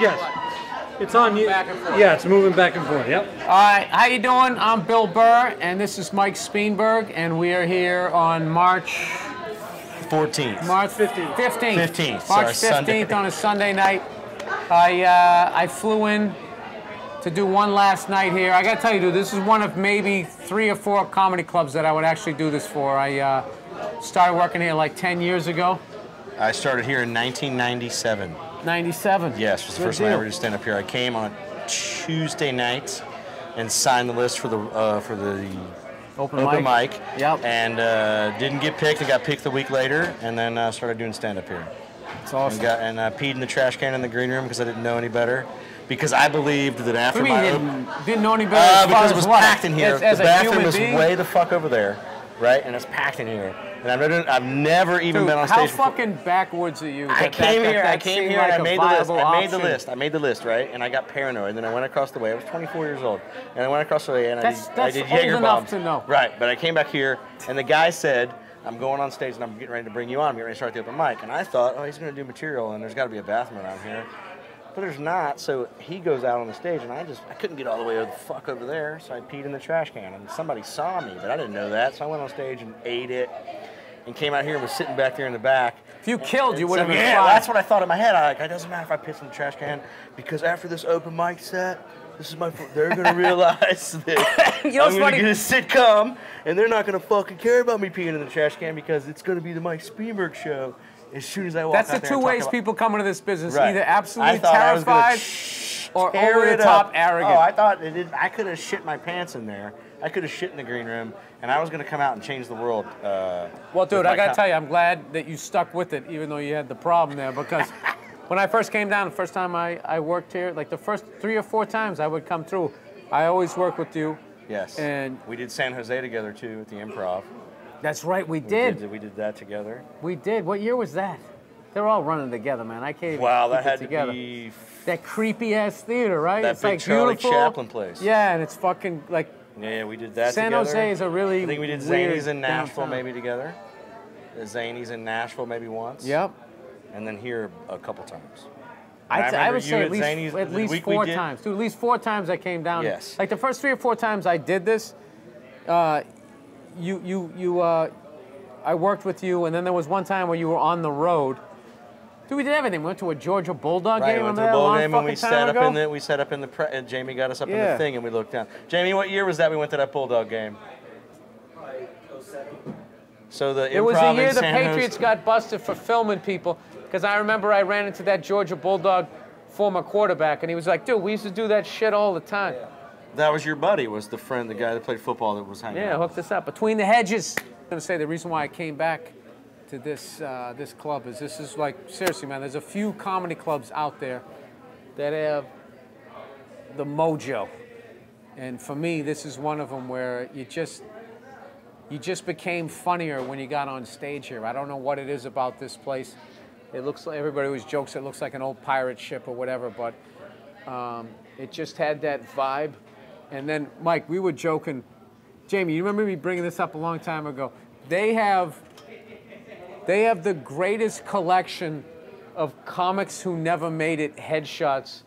Yes. It's on you. Back and forth. Yeah, it's moving back and forth. Yep. All right, how you doing? I'm Bill Burr, and this is Mike Speenberg, and we are here on March 14th. March 15th. 15th. 15th, March sorry, Sunday. 15th on a Sunday night. I uh, I flew in to do one last night here. I got to tell you, dude, this is one of maybe three or four comedy clubs that I would actually do this for. I uh, started working here like 10 years ago, I started here in 1997. 97. Yes, it was the Good first time I ever did stand up here. I came on a Tuesday night and signed the list for the uh, for the Open, open mic. mic. Yep. And uh, didn't get picked. I got picked the week later, and then uh, started doing stand up here. It's And awesome. got and uh, peed in the trash can in the green room because I didn't know any better. Because I believed that after What do you my didn't, didn't know any better? Uh, because it was what? packed in here. As, as the bathroom was being? way the fuck over there, right? And it's packed in here. And I've never, I've never even Dude, been on how stage. before. fucking backwards are you? I that- came that- here. that- I came here and like I a made the list. viable I made the list. I made the list, right? And I got paranoid. Then I went across the way. I was 24 years old, and I went across the way and That's- I did, that's I did old Jaeger enough bombs. to know. Right, but I came back here, and the guy said, "I'm going on stage and I'm getting ready to bring you on. I'm getting ready to start the open mic." And I thought, "Oh, he's going to do material, and there's got to be a bathroom around here." But there's not, so he goes out on the stage, and I just I couldn't get all the way over the fuck over there, so I peed in the trash can, and somebody saw me, but I didn't know that, so I went on stage and ate it, and came out here and was sitting back there in the back. If you killed, you would have so, been yeah, fine. that's what I thought in my head. I like, it doesn't matter if I piss in the trash can because after this open mic set, this is my. They're gonna realize that You know I'm gonna funny? get a sitcom, and they're not gonna fucking care about me peeing in the trash can because it's gonna be the Mike Speenberg show. As soon as I walk That's the two ways people come into this business: Right. either absolutely thought I was gonna terrified or over the top up. arrogant. Oh, I thought it did, I could have shit my pants in there. I could have shit in the green room, and I was gonna come out and change the world. Uh, Well, dude, I gotta tell you, I'm glad that you stuck with it, even though you had the problem there. Because when I first came down, the first time I, I worked here, like the first three or four times I would come through, I always work with you. Yes. And- we did San Jose together too at the Improv. That's right, we We did. We did that together. We did. What year was that? They're all running together, man. I can't Wow, that had to together. be That creepy ass theater, right? That it's big like Charlie beautiful. Chaplin place. Yeah, and it's fucking like Yeah, we did that San together. Jose is a really I think we did Zanies in Nashville downtown. maybe together. The Zanies in Nashville maybe once. Yep. And then here a couple times. I'd, I I would say at at least, Zanies at least four times. Dude, at least four times I came down. Yes. Like the first three or four times I did this, uh, you, you, you, uh, I worked with you, and then there was one time where you were on the road. Dude, we did everything. We went to a Georgia Bulldog Right, game. we went to the bowl game and we fucking sat up ago? in the we sat up in the pre- and Jamie got us up in the thing and we looked down. Jamie, what year was that we went to that Bulldog game? So the It was the year the Patriots got busted for filming people. Because I remember I ran into that Georgia Bulldog former quarterback, and he was like, dude, we used to do that shit all the time. That was your buddy, was the friend, the guy that played football that was hanging Yeah, out. hooked us up. Between the hedges. I'm gonna say the reason why I came back to this uh, this club is this is like seriously, man. There's a few comedy clubs out there that have the mojo, and for me, this is one of them where you just you just became funnier when you got on stage here. I don't know what it is about this place. It looks like everybody always jokes it looks like an old pirate ship or whatever, but um, it just had that vibe. And then, Mike, we were joking. Jamie, you remember me bringing this up a long time ago? They have, they have the greatest collection of comics who never made it headshots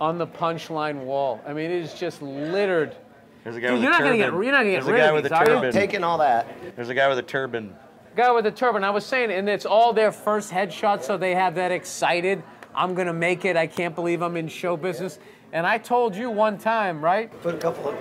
on the punchline wall. I mean, it is just littered. There's a guy Dude, with you're a not gonna turban. get- you're not gonna get There's a rid guy of with these, a turban. Taking all that. There's a guy with a turban. Guy with a turban. I was saying, and it's all their first headshot, so they have that excited. I'm gonna make it. I can't believe I'm in show business. And I told you one time, right? Put a couple of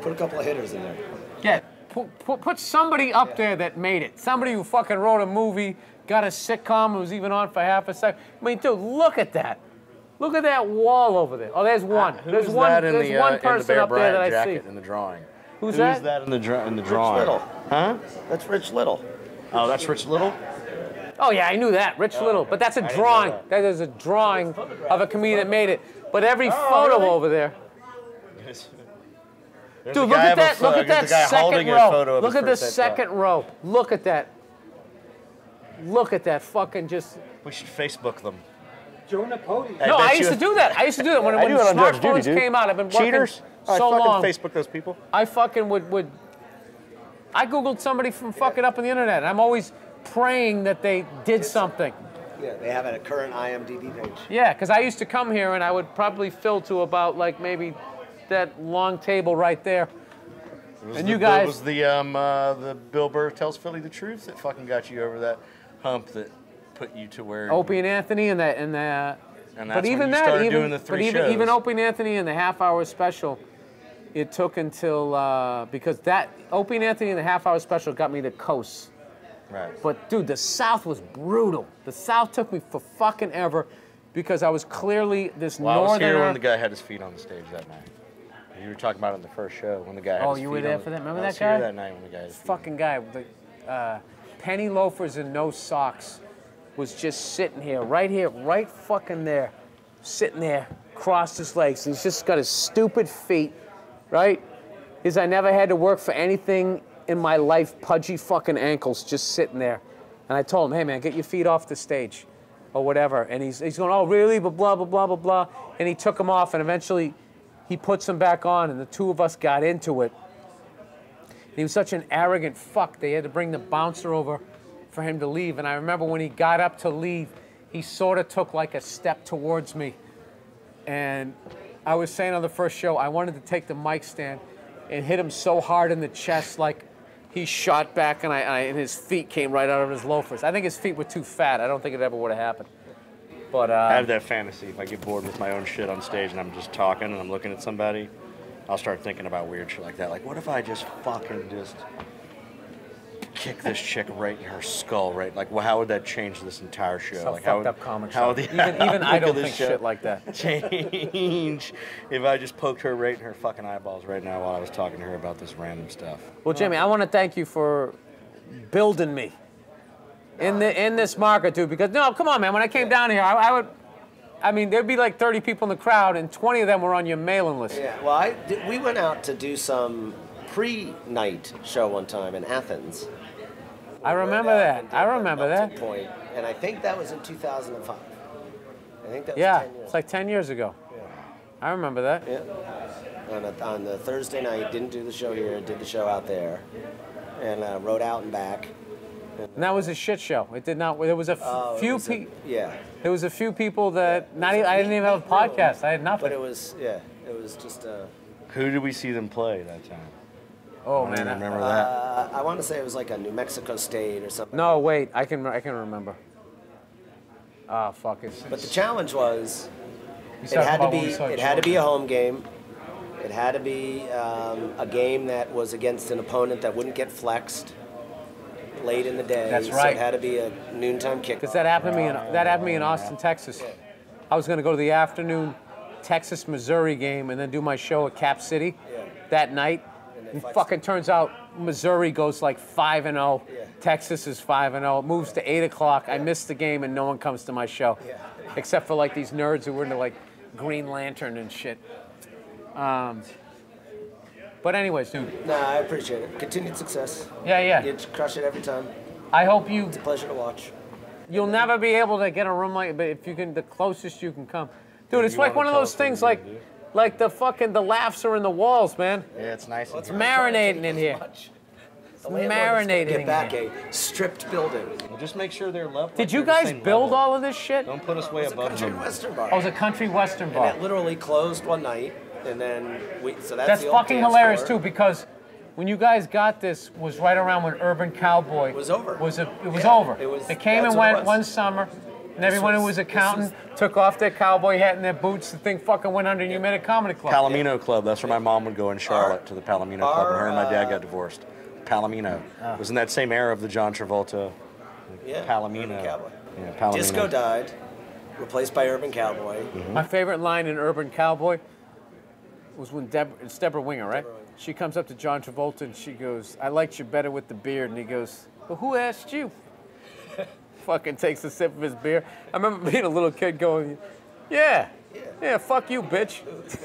put a couple of hitters in there. Yeah. Put, put, put somebody up there that made it. Somebody who fucking wrote a movie, got a sitcom, was even on for half a second. I mean, dude, look at that. Look at that wall over there. Oh, there's one. there's one. that in there's the, one uh, in the person Bear up there that I jacket see. in the drawing? Who's Who's that? that in the dra- in the drawing? Rich? Little. Huh? That's Rich Little. Oh, that's Rich Little. Oh yeah, I knew that. Rich oh, Little. But that's a drawing. that. That is a drawing of a comedian that made it. But every Oh, photo over there. There's Dude, look at that. Look at that a guy holding second row. Look at the first headshot. second row. Look at that. Look at that fucking just. We should Facebook them. Jonah Napoli. I no, bet I used you- to do that. I used to do that when, when do it on Judge Judy, smartphones dude. came out. I've been working Cheaters. so I fucking long. Facebook those people. I fucking would would. I googled somebody from fucking up on the internet. and I'm always praying that they did something. Yeah, they have a current IMDb page. Yeah, because I used to come here and I would probably fill to about like maybe that long table right there. Was And the- you guys- It was the um uh, the Bill Burr tells Philly the truth that fucking got you over that hump that put you to where Opie and Anthony and that and the. And but that's when even you that, started even doing the three but even even. Opie and Anthony and the half hour special, it took until uh, because that Opie and Anthony and the half hour special got me the coast. Right. But dude, the South was brutal. The South took me for fucking ever because I was clearly this Well, I was here when the guy had his feet on the stage that night. You were talking about it in the first show when the guy had Oh, his you feet were there for that? Remember that guy? That night when the guy had his feet on fucking guy with the uh, penny loafers and no socks was just sitting here, right here, right fucking there, sitting there, crossed his legs. He's just got his stupid feet, right? Is I never had to work for anything in my life, pudgy fucking ankles just sitting there. And I told him, hey man, get your feet off the stage or whatever. And he's, he's going, oh really, blah, blah, blah, blah, blah, blah. And he took them off and eventually he puts them back on and the two of us got into it. He was such an arrogant fuck. They had to bring the bouncer over for him to leave. And I remember when he got up to leave, he sort of took like a step towards me. And I was saying on the first show, I wanted to take the mic stand and hit him so hard in the chest, like he shot back and, I, I, and his feet came right out of his loafers. I think his feet were too fat. I don't think it ever would have happened. But uh, I have that fantasy. If I get bored with my own shit on stage and I'm just talking and I'm looking at somebody, I'll start thinking about weird shit like that. Like, what if I just fucking just kick this chick right in her skull? Right? Like, well, how would that change this entire show? it's a like, fucked how would, up comic how show. would the- Even, even I look don't this think shit like that. Change if I just poked her right in her fucking eyeballs right now while I was talking to her about this random stuff. Well, Jimmy, I want to thank you for building me in the in this market, dude. Because no, come on, man. When I came down here, I, I would, I mean, there'd be like 30 people in the crowd, and 20 of them were on your mailing list. Yeah, well, I we went out to do some pre-night show one time in Athens. I remember that. and I the remember melting that. Point, and I think that was in 2005. I think that Yeah, 10 years. it's like 10 years ago. Yeah. I remember that. Yeah. On, a, on the Thursday night, didn't do the show here, did the show out there, and uh, rode out and back. And that was a shit show. It did not. There was a f- Oh, few people. yeah, There was a few people that not. Even, I didn't even have a podcast. I had nothing. but it was yeah, it was just. Uh, Who did we see them play that time? Oh I man. I- remember that. uh, I want to say it was like a New Mexico State or something. no, wait. I can. I can remember. Ah, fuck it. But the challenge was it had to be it had to be a home game. It had to be um, a game that was against an opponent that wouldn't get flexed late in the day. That's right. So it had to be a noontime kick. Because that happened to me. In, that happened to me in Austin, Texas. I was going to go to the afternoon Texas Missouri game and then do my show at Cap City Yeah. that night. And they And flexed fucking turns out Missouri goes like five and zero. Yeah. Texas is five and zero. It moves to eight o'clock. I miss the game and no one comes to my show, Yeah. except for like these nerds who were into like Green Lantern and shit. Um, but anyways, dude. Nah, I appreciate it. Continued success. Yeah, yeah. You crush it every time. I hope you It's a Pleasure to watch. You'll never be able to get a room like, but if you can, the closest you can come, dude. It's like one of those things, like, do? Like the fucking the laughs are in the walls, man. Yeah, it's nice. in It's marinating in here. The landlord is gonna marinating Get back here. a stripped building. Well, Just make sure they're level. Did you guys build all of this shit? Don't put us way It's a above country them. western bar. Oh, it was a country western and bar. that literally closed one night, and then we. So that's, That's the old fucking dance hilarious floor. too, because when you guys got this was right around when Urban Cowboy It was over. Was a, it was Yeah, over. it was- It came and what it went was. one summer, and everyone who was- was accountant took off their cowboy hat and their boots. The thing fucking went under, and you made a comedy club. Palomino Club. That's where my mom would go in Charlotte to the Palomino Club when her and my dad got divorced. Palomino ah. it was in that same era of the John Travolta. Yeah. Palomino. Urban Cowboy. Yeah, Palomino. Disco died, replaced by Urban Cowboy. Mm-hmm. My favorite line in Urban Cowboy was when Deb- it's Debra Winger, right? She comes up to John Travolta and she goes, "I liked you better with the beard," and he goes, "Well, who asked you?" Fucking takes a sip of his beer. I remember being a little kid going, "Yeah, yeah, fuck you, bitch."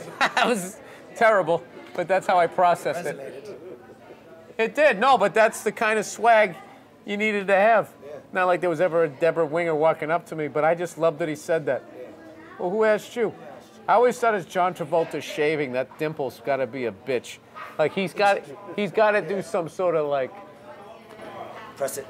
that was terrible, but that's how I processed it. Resonated. It did, no, but that's the kind of swag you needed to have. Not like there was ever a Debra Winger walking up to me, but I just loved that he said that. Well, who asked you? I always thought as John Travolta shaving, that dimple's got to be a bitch. Like he's got, he's got to do some sort of like, Press it.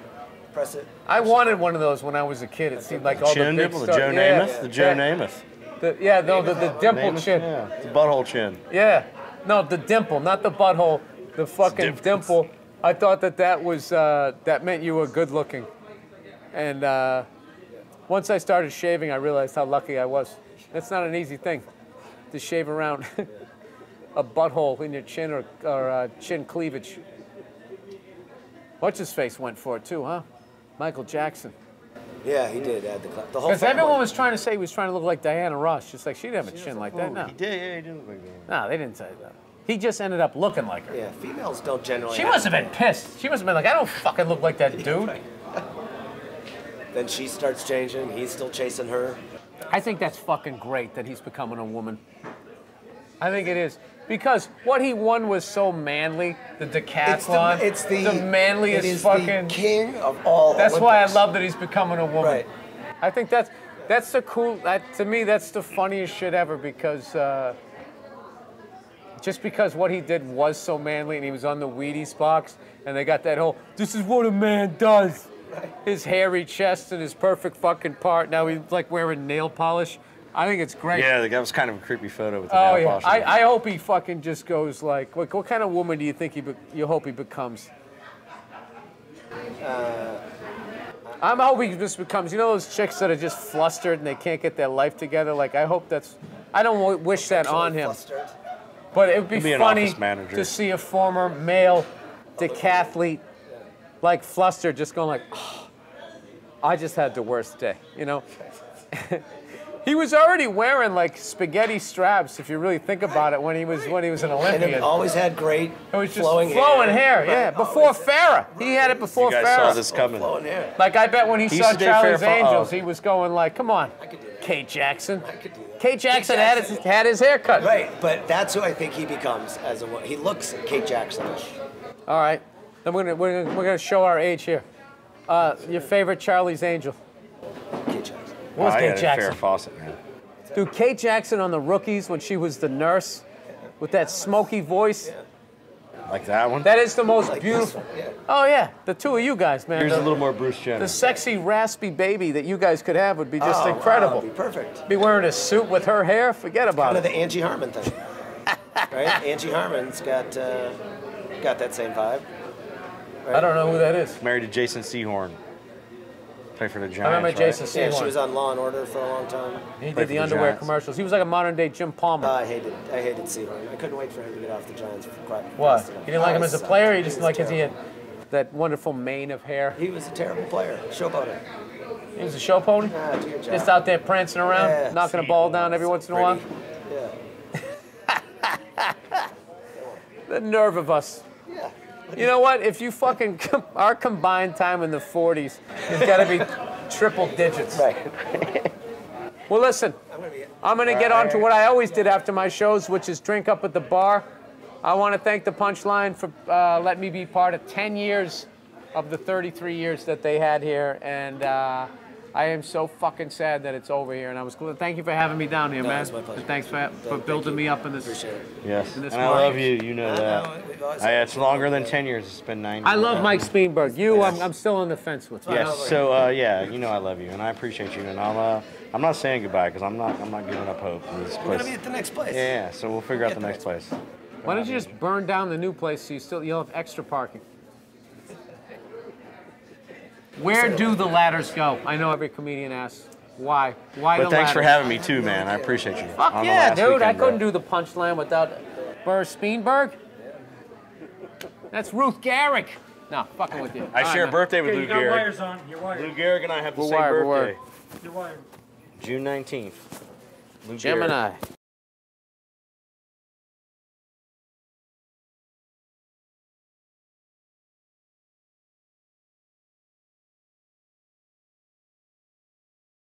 Press it. I wanted one of those when I was a kid. It seemed like all chin the big nipple, the stuff. Joe yeah, Namath, the Joe that- Namath. the- yeah, no, the, the dimple Namath? chin. Yeah, it's a butthole chin. Yeah. No, the dimple, not the butthole. The fucking difference. dimple. I thought that that was uh, that meant you were good looking. And uh, once I started shaving, I realized how lucky I was. That's not an easy thing to shave around a butthole in your chin or, or uh, chin cleavage. What's his face went for it too, huh? Michael Jackson. Yeah, he did add the cl- the whole. Because everyone was trying to say he was trying to look like Diana Ross. Just like she didn't have a chin like that. No, He did, yeah, he did look like that. no, they didn't say that. He just ended up looking like her. Yeah, females don't generally. She must have been pissed. She must have been like, I don't fucking look like that dude. Then she starts changing. He's still chasing her. I think that's fucking great that he's becoming a woman. I think it is. Because what he won was so manly, the decathlon. It's the, it's the, manliest it is fucking. the king of all. that's why I love that he's becoming a woman. Right. I think that's that's the cool. That to me, that's the funniest shit ever because uh, just because what he did was so manly and he was on the Wheaties box and they got that whole "this is what a man does." His hairy chest and his perfect fucking part. Now he's like wearing nail polish. I think it's great. Yeah, that was kind of a creepy photo with the Oh nail yeah. I, I hope he fucking just goes like, what, what kind of woman do you think he? Be, you hope he becomes? Uh, I'm hoping he just becomes. You know those chicks that are just flustered and they can't get their life together. Like I hope that's. I don't wish that on him, Flustered. but it would be, be funny to see a former male decathlete like flustered, just going like, "Oh, I just had the worst day. You know. He was already wearing like spaghetti straps, if you really think about it, when he was when he was an And Olympian. always had great It was just flowing, flowing, hair. yeah. Before always. Farrah, he had it before you guys Farrah. saw this coming. flowing hair. Like I bet when he, He saw used to date Charlie's Angels, Oh. he was going like, "Come on, could do that. Kate Jackson." could do that. Kate Jackson, Kate had his had his hair cut. Right, but that's who I think he becomes as a. He looks Kate Jacksonish. All right. Then we're gonna we're gonna, we're gonna show our age here. Uh, your favorite Charlie's Angel? Kate Jackson. What was I Kate got a Jackson? Farrah Fawcett, man. Dude, Kate Jackson on the Rookies when she was the nurse, with that smoky voice. Like that one. That is the most Like beautiful. yeah. Oh yeah, the two of you guys, man. Here's the, a little more Bruce Jenner. the sexy raspy baby that you guys could have would be just Oh, incredible. it'd be perfect. Be wearing a suit with her hair, forget about Kind of the Angie Harmon thing, right? Angie Harmon's got uh, got that same vibe. I don't know who that is. Married to Jason Sehorn. Play for the Giants. I remember right? Jason Yeah, she was on Law and Order for a long time. He played did the the underwear Giants. commercials. He was like a modern day Jim Palmer. Uh, I hated I hated Sehorn. I couldn't wait for him to get off the Giants. For quite what? fast enough. You didn't like him as a he player? You just was like because he had that wonderful mane of hair. He was a terrible player. Showboater. He was a show pony. Ah, do your job. Just out there prancing around, Yeah. knocking a ball down every once in a while. Yeah. The nerve of us. You know what? If you fucking our combined time in the 40s, it's got to be triple digits. Right. Well, listen, I'm gonna be. I'm going to get on to what I always did after my shows, which is drink up at the bar. I want to thank the Punchline for uh, letting me be part of 10 years of the 33 years that they had here, and uh, I am so fucking sad that it's over here. And I was glad. Thank you for having me down here, No, man. it's my pleasure. And thanks for, for building you. me up in this. Appreciate it. Yes. In this And I love you. You know I that. know, I, it's longer than 10 years. It's been nine I love Mike Speenberg. You, I'm, I'm still on the fence with. Yes. So uh, yeah, you know I love you, and I appreciate you, and I'm uh, I'm not saying goodbye because I'm not I'm not giving up hope. in This We're place. gonna be at the next place. yeah, yeah. So we'll figure out Get the the next place. Why don't you just burn down the new place so you still you'll have extra parking? Where do the ladders go? I know every comedian asks. Why? Why But the thanks for having me too, man. I appreciate you. Fuck yeah, dude! I weekend, bro. couldn't do the punchline without Burr Speenberg. That's Ruth Garrick. No, fucking with you. I All share a right, man. birthday with Okay, Lou you got Gehrig. wires on. You're Lou wired. Gehrig and I have the We're same wired, we're birthday. You're wired. June 19th. Lou Gehrig. Gemini.